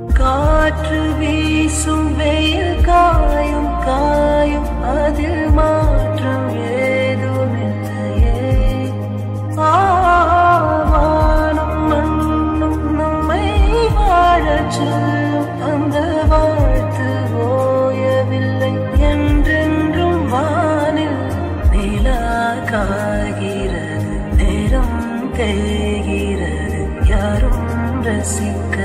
காற்று வீசும் வெயில் காயும் காயும் அதில் மாற்றம் ஏதுமில்லையே. ஆவானும் மண்ணும் நம்மை வாழச் சொல்லும் நேரம் யாரும் ரசிக்க